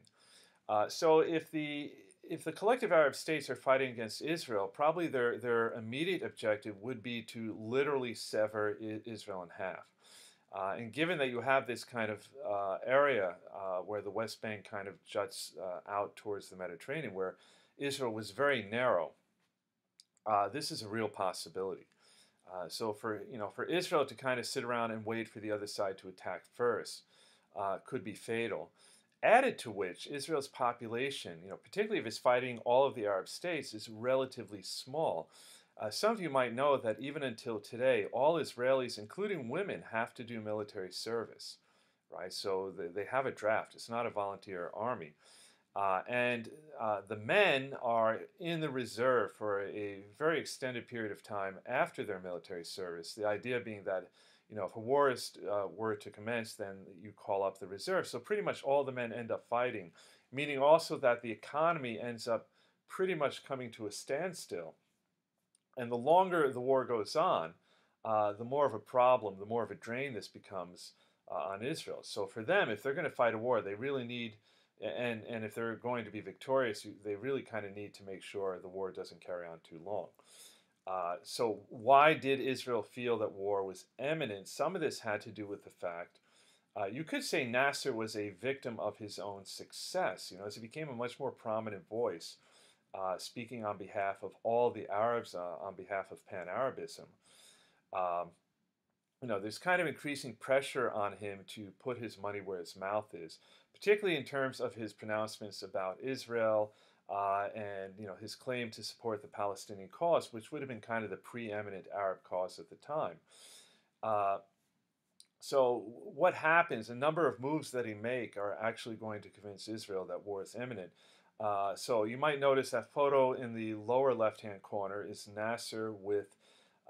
Uh, so if the if the collective Arab states are fighting against Israel, probably their their immediate objective would be to literally sever Israel in half. Uh, and given that you have this kind of uh, area uh, where the West Bank kind of juts uh, out towards the Mediterranean, where Israel was very narrow, uh, this is a real possibility. Uh, so for you know for Israel to kind of sit around and wait for the other side to attack first could be fatal. Added to which, Israel's population, you know, particularly if it's fighting all of the Arab states, is relatively small. Uh, some of you might know that even until today, all Israelis, including women, have to do military service, right? So they, they have a draft. It's not a volunteer army. Uh, and uh, the men are in the reserve for a very extended period of time after their military service. The idea being that, you know, if a war is, uh, were to commence, then you call up the reserve. So pretty much all the men end up fighting, meaning also that the economy ends up pretty much coming to a standstill. And the longer the war goes on, uh, the more of a problem, the more of a drain this becomes uh, on Israel. So for them, if they're going to fight a war, they really need and and if they're going to be victorious, they really kind of need to make sure the war doesn't carry on too long. Uh, so why did Israel feel that war was imminent? Some of this had to do with the fact uh, you could say Nasser was a victim of his own success. You know, as he became a much more prominent voice, uh, speaking on behalf of all the Arabs, uh, on behalf of Pan-Arabism. Um, you know, there's kind of increasing pressure on him to put his money where his mouth is particularly in terms of his pronouncements about Israel uh, and you know his claim to support the Palestinian cause, which would have been kind of the preeminent Arab cause at the time. Uh, so what happens? A number of moves that he make are actually going to convince Israel that war is imminent. Uh, so you might notice that photo in the lower left-hand corner is Nasser with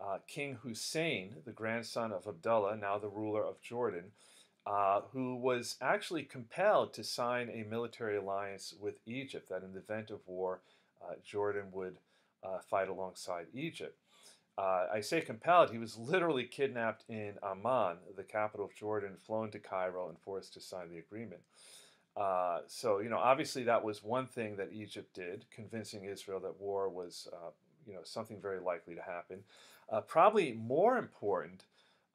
uh, King Hussein, the grandson of Abdullah, now the ruler of Jordan, uh, who was actually compelled to sign a military alliance with Egypt, that in the event of war, uh, Jordan would uh, fight alongside Egypt. Uh, I say compelled, he was literally kidnapped in Amman, the capital of Jordan, flown to Cairo, and forced to sign the agreement. Uh, so, you know, obviously that was one thing that Egypt did, convincing Israel that war was, uh, you know, something very likely to happen. probably more important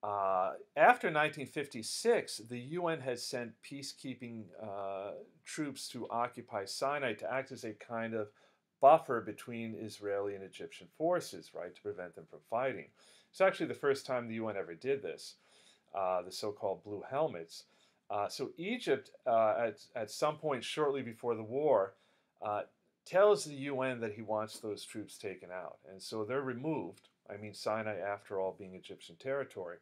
uh, after 1956, the UN had sent peacekeeping uh, troops to occupy Sinai to act as a kind of buffer between Israeli and Egyptian forces, right, to prevent them from fighting. It's actually the first time the UN ever did this, uh, the so-called Blue Helmets. Uh, so Egypt, uh, at, at some point shortly before the war, uh, tells the UN that he wants those troops taken out. And so they're removed I mean, Sinai, after all, being Egyptian territory.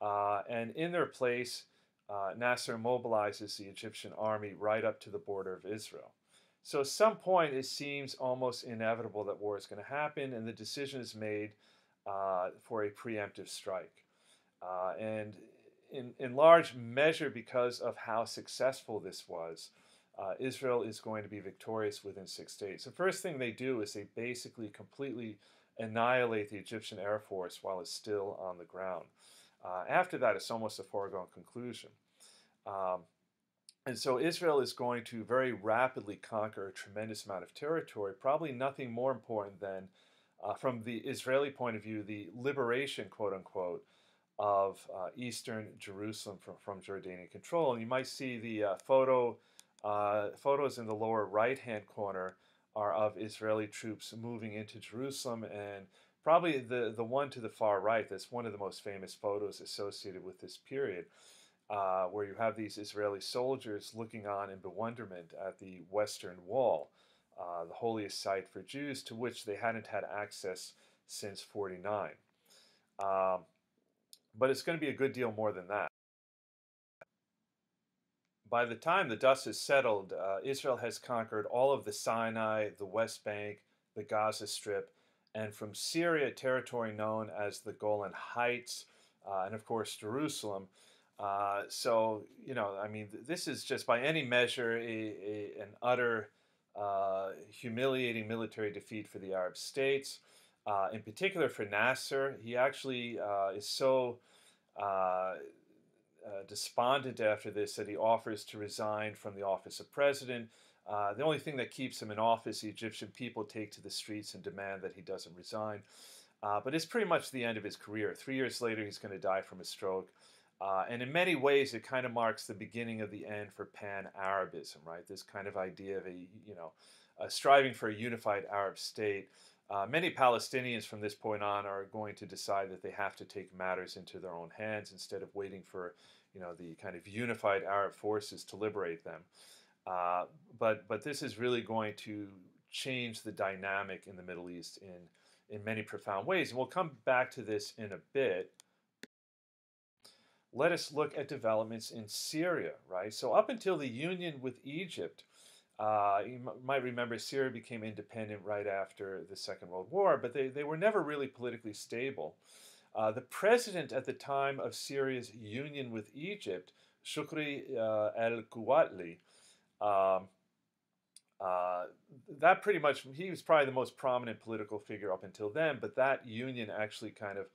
Uh, and in their place, uh, Nasser mobilizes the Egyptian army right up to the border of Israel. So at some point, it seems almost inevitable that war is going to happen, and the decision is made uh, for a preemptive strike. Uh, and in, in large measure, because of how successful this was, uh, Israel is going to be victorious within six days. The first thing they do is they basically completely annihilate the Egyptian Air Force while it's still on the ground. Uh, after that, it's almost a foregone conclusion. Um, and so Israel is going to very rapidly conquer a tremendous amount of territory, probably nothing more important than, uh, from the Israeli point of view, the liberation, quote unquote, of uh, eastern Jerusalem from, from Jordanian control. And you might see the uh, photo uh, photos in the lower right-hand corner are of Israeli troops moving into Jerusalem and probably the, the one to the far right that's one of the most famous photos associated with this period uh, where you have these Israeli soldiers looking on in bewilderment at the Western Wall, uh, the holiest site for Jews to which they hadn't had access since 49. Um, but it's going to be a good deal more than that by the time the dust has settled, uh, Israel has conquered all of the Sinai, the West Bank, the Gaza Strip, and from Syria, territory known as the Golan Heights, uh, and of course Jerusalem. Uh, so, you know, I mean, this is just by any measure a, a, an utter uh, humiliating military defeat for the Arab states. Uh, in particular for Nasser, he actually uh, is so uh, despondent after this that he offers to resign from the office of president. Uh, the only thing that keeps him in office, the Egyptian people take to the streets and demand that he doesn't resign. Uh, but it's pretty much the end of his career. Three years later, he's going to die from a stroke. Uh, and in many ways, it kind of marks the beginning of the end for pan-Arabism, right? This kind of idea of a, you know, striving for a unified Arab state. Uh, many Palestinians from this point on are going to decide that they have to take matters into their own hands instead of waiting for you know, the kind of unified Arab forces to liberate them. Uh, but, but this is really going to change the dynamic in the Middle East in, in many profound ways. And we'll come back to this in a bit. Let us look at developments in Syria, right? So up until the union with Egypt, Uh, you m- might remember Syria became independent right after the Second World War, but they, they were never really politically stable. Uh, the president at the time of Syria's union with Egypt, Shukri uh, el Kuwatli, um, uh, that pretty much, he was probably the most prominent political figure up until then, but that union actually kind of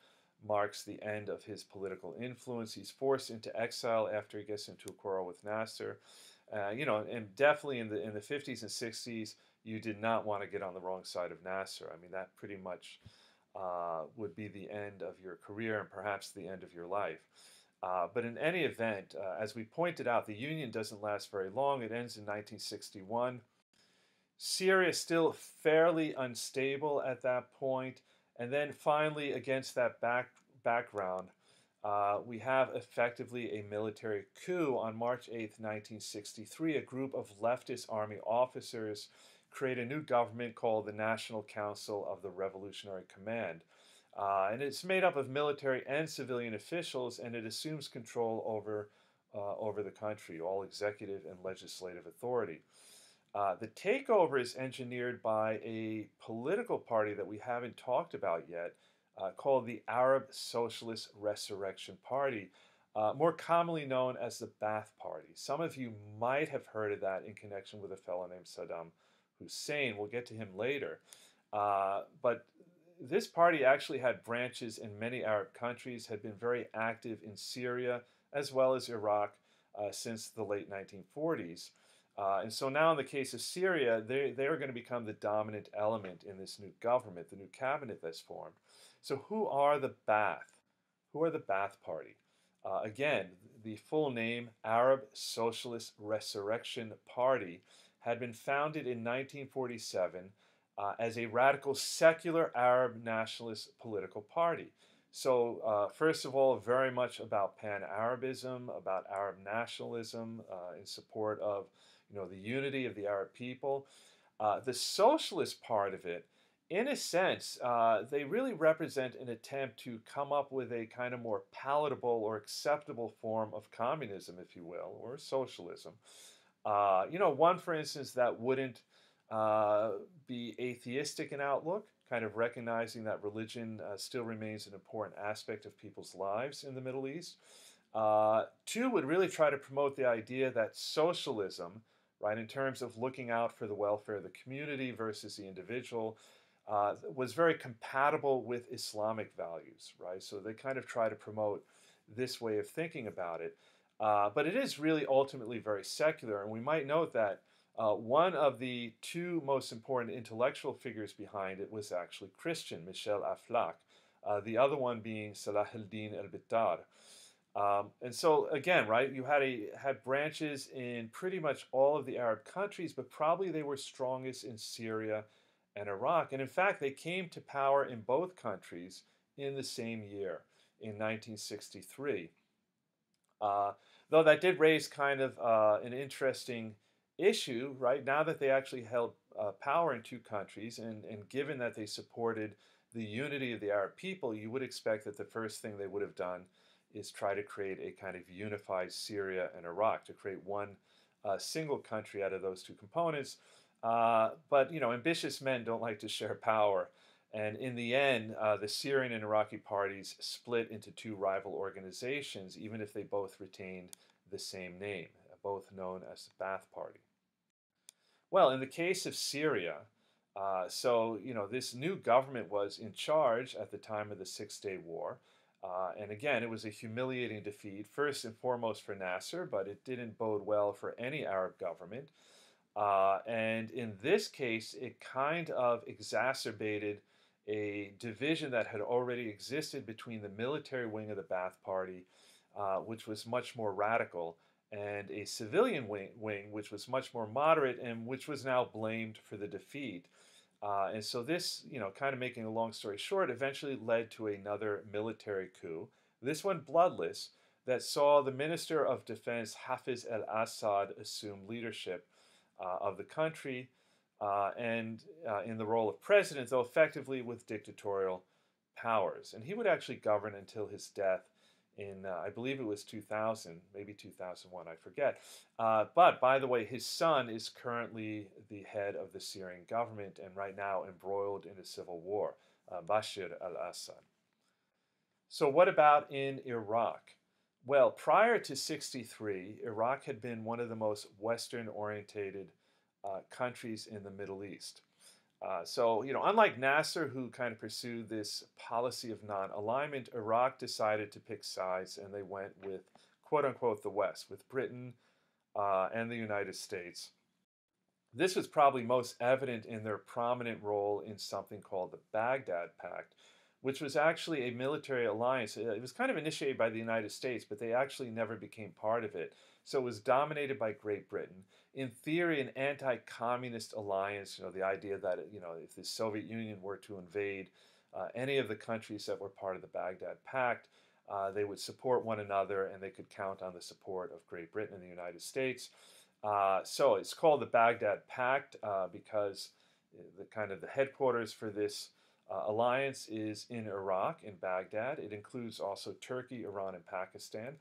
marks the end of his political influence. He's forced into exile after he gets into a quarrel with Nasser. Uh, you know, and definitely in the in the 50s and 60s, you did not want to get on the wrong side of Nasser. I mean, that pretty much uh, would be the end of your career and perhaps the end of your life. Uh, but in any event, uh, as we pointed out, the Union doesn't last very long. It ends in 1961. Syria is still fairly unstable at that point. And then finally, against that back, background, uh, we have effectively a military coup on March 8, 1963. A group of leftist army officers create a new government called the National Council of the Revolutionary Command. Uh, and it's made up of military and civilian officials, and it assumes control over, uh, over the country, all executive and legislative authority. Uh, the takeover is engineered by a political party that we haven't talked about yet uh, called the Arab Socialist Resurrection Party, uh, more commonly known as the Ba'ath Party. Some of you might have heard of that in connection with a fellow named Saddam Hussein. We'll get to him later. Uh, but this party actually had branches in many Arab countries, had been very active in Syria as well as Iraq uh, since the late 1940s. Uh, and so now, in the case of Syria, they, they are going to become the dominant element in this new government, the new cabinet that's formed. So, who are the Ba'ath? Who are the Ba'ath Party? Uh, again, the full name, Arab Socialist Resurrection Party, had been founded in 1947 uh, as a radical secular Arab nationalist political party. So, uh, first of all, very much about pan Arabism, about Arab nationalism uh, in support of you know, the unity of the Arab people. Uh, the socialist part of it, in a sense, uh, they really represent an attempt to come up with a kind of more palatable or acceptable form of communism, if you will, or socialism. Uh, you know, one, for instance, that wouldn't uh, be atheistic in outlook, kind of recognizing that religion uh, still remains an important aspect of people's lives in the Middle East. Uh, two would really try to promote the idea that socialism right, in terms of looking out for the welfare of the community versus the individual, uh, was very compatible with Islamic values, right? So they kind of try to promote this way of thinking about it. Uh, but it is really ultimately very secular, and we might note that uh, one of the two most important intellectual figures behind it was actually Christian, Michel Aflaq, uh, the other one being Salah al-Din al-Bittar. Um, and so again, right, you had a had branches in pretty much all of the Arab countries, but probably they were strongest in Syria and Iraq. And in fact, they came to power in both countries in the same year, in 1963. Uh, though that did raise kind of uh, an interesting issue, right? Now that they actually held uh, power in two countries, and, and given that they supported the unity of the Arab people, you would expect that the first thing they would have done is try to create a kind of unified Syria and Iraq, to create one uh, single country out of those two components. Uh, but, you know, ambitious men don't like to share power. And in the end, uh, the Syrian and Iraqi parties split into two rival organizations, even if they both retained the same name, both known as the Ba'ath Party. Well, in the case of Syria, uh, so, you know, this new government was in charge at the time of the Six Day War. Uh, and again, it was a humiliating defeat, first and foremost for Nasser, but it didn't bode well for any Arab government. Uh, and in this case, it kind of exacerbated a division that had already existed between the military wing of the Ba'ath Party, uh, which was much more radical, and a civilian wing, wing, which was much more moderate and which was now blamed for the defeat. Uh, and so this, you know, kind of making a long story short, eventually led to another military coup, this one bloodless, that saw the Minister of Defense Hafiz al-Assad assume leadership of the country uh, and uh, in the role of president, though effectively with dictatorial powers. And he would actually govern until his death in, uh, I believe it was 2000, maybe 2001, I forget. Uh, but by the way, his son is currently the head of the Syrian government and right now embroiled in a civil war, uh, Bashar al Assad. So, what about in Iraq? Well, prior to 63, Iraq had been one of the most Western orientated uh, countries in the Middle East. Uh, so, you know, unlike Nasser, who kind of pursued this policy of non alignment, Iraq decided to pick sides and they went with quote unquote the West, with Britain uh, and the United States. This was probably most evident in their prominent role in something called the Baghdad Pact, which was actually a military alliance. It was kind of initiated by the United States, but they actually never became part of it. So it was dominated by Great Britain. In theory, an anti-communist alliance, you know, the idea that, you know, if the Soviet Union were to invade uh, any of the countries that were part of the Baghdad Pact, uh, they would support one another and they could count on the support of Great Britain and the United States. Uh, so it's called the Baghdad Pact uh, because the kind of the headquarters for this uh, alliance is in Iraq, in Baghdad. It includes also Turkey, Iran, and Pakistan.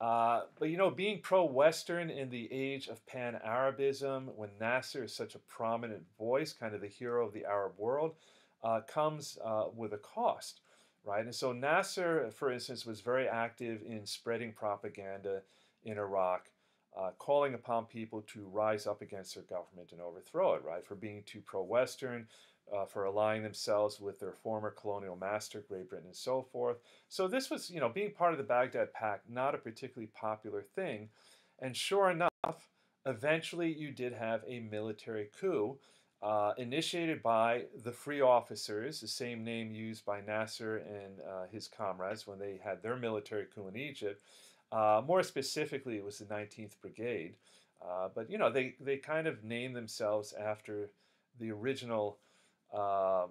Uh, but you know, being pro Western in the age of pan Arabism, when Nasser is such a prominent voice, kind of the hero of the Arab world, uh, comes uh, with a cost, right? And so Nasser, for instance, was very active in spreading propaganda in Iraq. Uh, calling upon people to rise up against their government and overthrow it, right? For being too pro Western, uh, for aligning themselves with their former colonial master, Great Britain, and so forth. So this was, you know, being part of the Baghdad Pact, not a particularly popular thing. And sure enough, eventually you did have a military coup uh, initiated by the Free Officers, the same name used by Nasser and uh, his comrades when they had their military coup in Egypt. Uh, more specifically, it was the 19th Brigade. Uh, but, you know, they, they kind of named themselves after the original uh,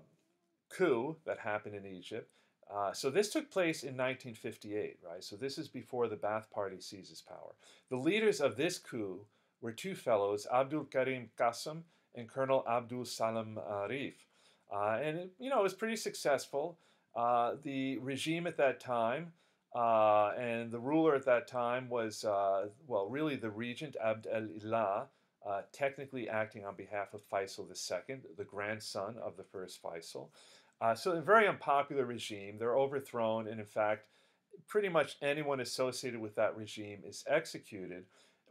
coup that happened in Egypt. Uh, so this took place in 1958, right? So this is before the Ba'ath Party seizes power. The leaders of this coup were two fellows, Abdul Karim Qasim and Colonel Abdul Salam Arif. Uh, and, it, you know, it was pretty successful. Uh, the regime at that time uh, and the ruler at that time was, uh, well, really the regent, Abd al-Ilah, uh, technically acting on behalf of Faisal II, the grandson of the first Faisal. Uh, so a very unpopular regime. They're overthrown, and in fact, pretty much anyone associated with that regime is executed.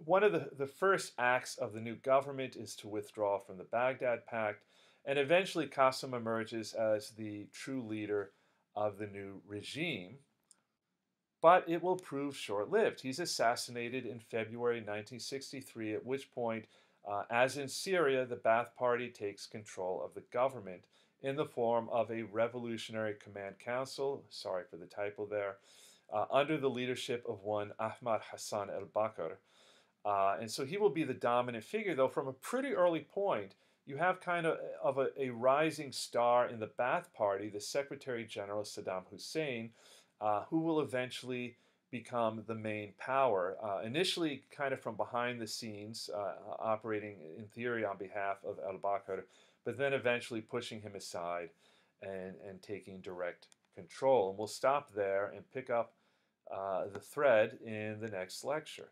One of the, the first acts of the new government is to withdraw from the Baghdad Pact, and eventually Qasim emerges as the true leader of the new regime. But it will prove short lived. He's assassinated in February 1963, at which point uh, as in Syria, the Ba'ath Party takes control of the government in the form of a revolutionary command council, sorry for the typo there, uh, under the leadership of one Ahmad Hassan al Bakr. Uh, and so he will be the dominant figure, though from a pretty early point, you have kind of, of a, a rising star in the Ba'ath Party, the Secretary General Saddam Hussein, uh, who will eventually become the main power. Uh, initially, kind of from behind the scenes, uh, operating in theory on behalf of al Bakr, but then eventually pushing him aside and, and taking direct control. And we'll stop there and pick up uh, the thread in the next lecture.